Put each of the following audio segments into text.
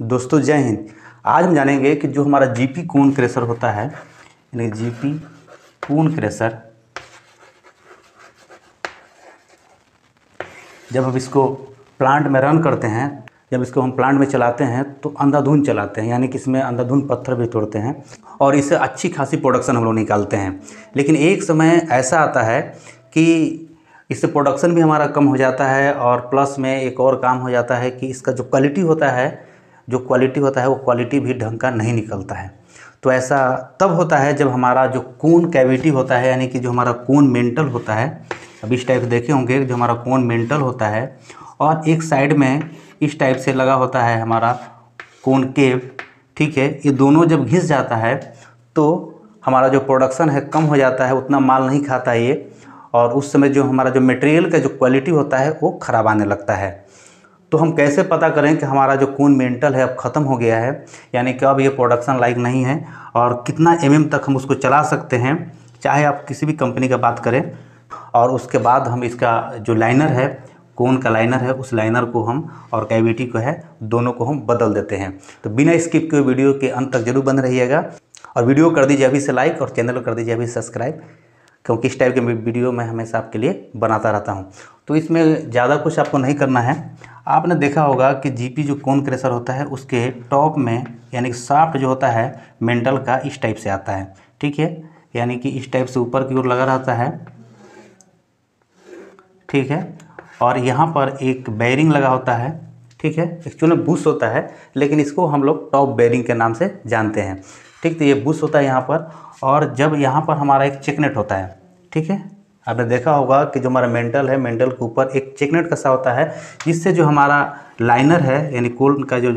दोस्तों, जय हिंद। आज हम जानेंगे कि जो हमारा जीपी कून क्रेशर होता है, यानी जीपी कून क्रेशर जब हम इसको प्लांट में रन करते हैं, जब इसको हम प्लांट में चलाते हैं तो अंधाधुन चलाते हैं, यानी कि इसमें अंधाधुन पत्थर भी तोड़ते हैं और इससे अच्छी खासी प्रोडक्शन हम लोग निकालते हैं। लेकिन एक समय ऐसा आता है कि इससे प्रोडक्शन भी हमारा कम हो जाता है और प्लस में एक और काम हो जाता है कि इसका जो क्वालिटी होता है जो क्वालिटी होता है, वो क्वालिटी भी ढंग का नहीं निकलता है। तो ऐसा तब होता है जब हमारा जो कून कैविटी होता है, यानी कि जो हमारा कून मेंटल होता है, अब इस टाइप देखे होंगे जो हमारा कून मेंटल होता है, और एक साइड में इस टाइप से लगा होता है हमारा कून केव ठीक है? ये दोनों जब घिस जाता है तो हमारा जो प्रोडक्शन है कम हो जाता है, उतना माल नहीं खाता ये, और उस समय जो हमारा जो मटेरियल का जो क्वालिटी होता है, वो ख़राब आने लगता है। तो हम कैसे पता करें कि हमारा जो कून मेंटल है अब ख़त्म हो गया है? यानी कि अब ये प्रोडक्शन लाइक नहीं है और कितना एम तक हम उसको चला सकते हैं? चाहे आप किसी भी कंपनी का बात करें और उसके बाद हम इसका जो लाइनर है कौन का लाइनर है, उस लाइनर को हम और कैविटी को है, दोनों को हम बदल देते हैं। तो बिना स्किप के वीडियो के अंत तक ज़रूर बन रहिएगा और वीडियो कर दीजिए अभी से लाइक और चैनल को कर दीजिए अभी सब्सक्राइब क्योंकि इस टाइप के वीडियो मैं हमेशा आपके लिए बनाता रहता हूँ। तो इसमें ज़्यादा कुछ आपको नहीं करना है। आपने देखा होगा कि जीपी जो कौन क्रेशर होता है, उसके टॉप में यानी कि साफ्ट जो होता है मेंटल का इस टाइप से आता है। ठीक है? यानी कि इस टाइप से ऊपर की ओर लगा रहता है। ठीक है? और यहाँ पर एक बैरिंग लगा होता है। ठीक है? एक्चुअली बुश होता है, लेकिन इसको हम लोग टॉप बैरिंग के नाम से जानते हैं। ठीक? तो ये बुश होता है यहाँ पर, और जब यहाँ पर हमारा एक चेकनेट होता है। ठीक है? आपने देखा होगा कि जो हमारा मेंटल है, मेंटल के ऊपर एक चेकनेट कसा होता है, जिससे जो हमारा लाइनर है, यानी कोल का जो,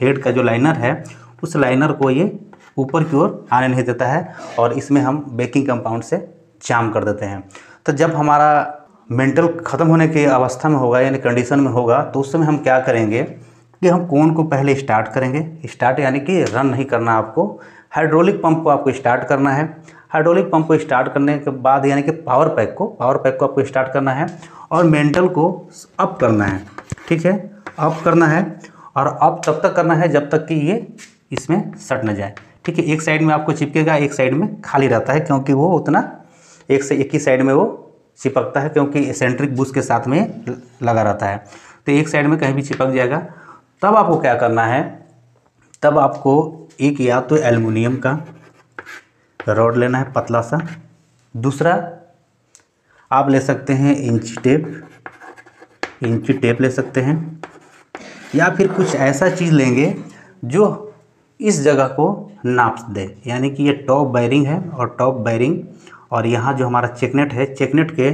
हेड का जो लाइनर है, उस लाइनर को ये ऊपर की ओर आने नहीं देता है और इसमें हम बेकिंग कंपाउंड से जाम कर देते हैं। तो जब हमारा मेंटल ख़त्म होने की अवस्था में होगा, यानी कंडीशन में होगा तो उस समय हम क्या करेंगे कि हम कोन को पहले स्टार्ट करेंगे। स्टार्ट यानी कि रन नहीं करना आपको। हाइड्रोलिक पंप को आपको स्टार्ट करना है। हाइड्रोलिक पंप को स्टार्ट करने के बाद, यानी कि पावर पैक को, पावर पैक को आपको स्टार्ट करना है और मेंटल को अप करना है, ठीक है? अप करना है और अप तब तक करना है जब तक कि ये इसमें सट न जाए, ठीक है? एक साइड में आपको चिपकेगा, एक साइड में खाली रहता है क्योंकि वो उतना एक से एक ही साइड में वो चिपकता है क्योंकि सेंट्रिक बुश के साथ में लगा रहता है। तो एक साइड में कहीं भी चिपक जाएगा, तब आपको क्या करना है? तब आपको एक या तो एल्युमिनियम का रॉड लेना है पतला सा। दूसरा, आप ले सकते हैं इंची टेप। इंची टेप ले सकते हैं। या फिर कुछ ऐसा चीज़ लेंगे जो इस जगह को नाप दे। यानी कि ये टॉप बैरिंग है और टॉप बैरिंग और यहाँ जो हमारा चेकनेट है, चेकनेट के,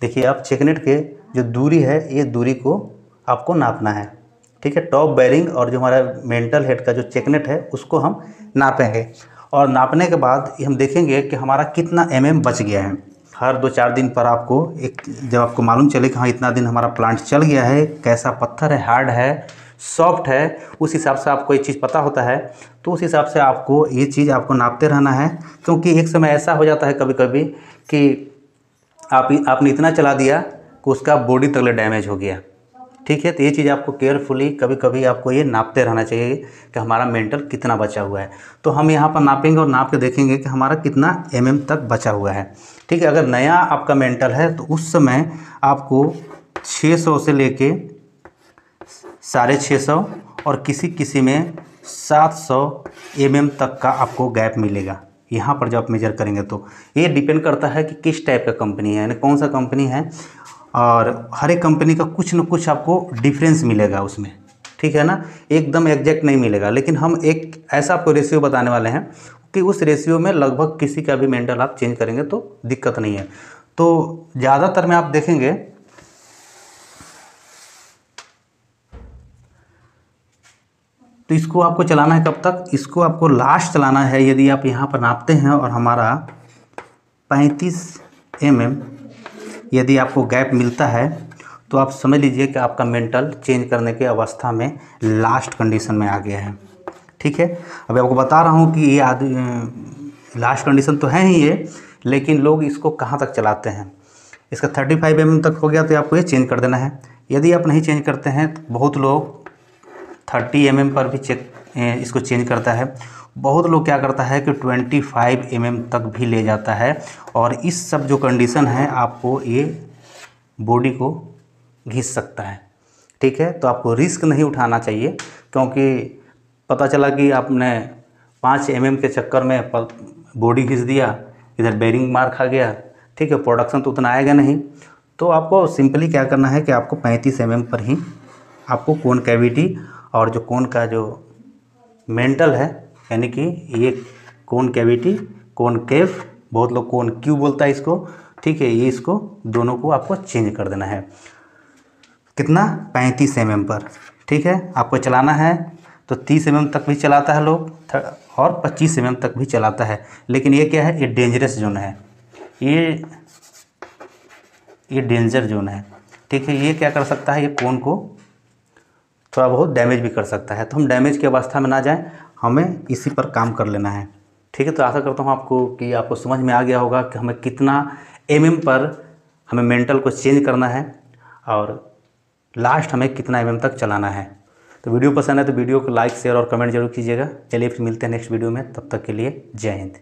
देखिए आप, चेकनेट के जो दूरी है, ये दूरी को आपको नापना है। ठीक है, टॉप बैरिंग और जो हमारा मेंटल हेड का जो चेकनेट है, उसको हम नापेंगे। और नापने के बाद हम देखेंगे कि हमारा कितना एम mm बच गया है। हर दो चार दिन पर आपको एक, जब आपको मालूम चले कि हाँ इतना दिन हमारा प्लांट चल गया है, कैसा पत्थर है हार्ड है सॉफ्ट है, उस हिसाब से आपको ये चीज़ पता होता है। तो उस हिसाब से आपको ये चीज़ आपको नापते रहना है, क्योंकि एक समय ऐसा हो जाता है कभी कभी कि आप, आपने इतना चला दिया कि उसका बॉडी तगले डैमेज हो गया। ठीक है तो ये चीज़ आपको केयरफुली कभी कभी आपको ये नापते रहना चाहिए कि हमारा मेंटल कितना बचा हुआ है। तो हम यहाँ पर नापेंगे और नाप के देखेंगे कि हमारा कितना एम mm तक बचा हुआ है। ठीक है, अगर नया आपका मेंटल है तो उस समय आपको 600 से लेके साढ़े छः सौ और किसी किसी में 700 सौ mm तक का आपको गैप मिलेगा। यहाँ पर जब आप मेजर करेंगे तो। ये डिपेंड करता है कि किस टाइप का कंपनी है, यानी कौन सा कंपनी है और हर एक कंपनी का कुछ न कुछ आपको डिफरेंस मिलेगा उसमें। ठीक है ना? एकदम एग्जैक्ट नहीं मिलेगा। लेकिन हम एक ऐसा आपको रेशियो बताने वाले हैं कि उस रेशियो में लगभग किसी का भी मेंटल आप चेंज करेंगे तो दिक्कत नहीं है। तो ज़्यादातर में आप देखेंगे तो इसको आपको चलाना है कब तक? इसको आपको लास्ट चलाना है। यदि आप यहाँ पर नापते हैं और हमारा पैंतीस एम mm यदि आपको गैप मिलता है तो आप समझ लीजिए कि आपका मेंटल चेंज करने के अवस्था में लास्ट कंडीशन में आ गया है। ठीक है? अभी आपको बता रहा हूँ कि ये आदमी लास्ट कंडीशन तो है ही ये, लेकिन लोग इसको कहाँ तक चलाते हैं? इसका थर्टी फाइव एम तक हो गया तो आपको ये चेंज कर देना है। यदि आप नहीं चेंज करते हैं तो बहुत लोग थर्टी एम पर भी चेक इसको चेंज करता है। बहुत लोग क्या करता है कि ट्वेंटी फाइव एम तक भी ले जाता है और इस सब जो कंडीशन है, आपको ये बॉडी को घिस सकता है। ठीक है? तो आपको रिस्क नहीं उठाना चाहिए, क्योंकि पता चला कि आपने पाँच एम के चक्कर में बॉडी घिस दिया, इधर बेरिंग मार खा गया, ठीक है? प्रोडक्शन तो उतना आएगा नहीं। तो आपको सिंपली क्या करना है कि आपको पैंतीस एम mm पर ही आपको कोन कैविटी और जो कोन का जो मेंटल है यानी कि ये कौन कैविटी, कौन केव बहुत लोग कौन क्यू बोलता है इसको, ठीक है, ये इसको दोनों को आपको चेंज कर देना है। कितना? पैंतीस एम पर, ठीक है? आपको चलाना है तो तीस एम तक भी चलाता है लोग और पच्चीस एम तक भी चलाता है। लेकिन ये क्या है? ये डेंजरस जोन है। ये ये डेंजर जोन है। ठीक है, ये क्या कर सकता है? ये कोन को थोड़ा बहुत डैमेज भी कर सकता है। तो हम डैमेज की अवस्था में ना जाएँ। हमें इसी पर काम कर लेना है। ठीक है तो आशा करता हूँ आपको कि आपको समझ में आ गया होगा कि हमें कितना एम पर हमें मेंटल को चेंज करना है और लास्ट हमें कितना एम तक चलाना है। तो वीडियो पसंद है तो वीडियो को लाइक शेयर और कमेंट ज़रूर कीजिएगा। चलिए फिर मिलते हैं नेक्स्ट वीडियो में। तब तक के लिए जय हिंद।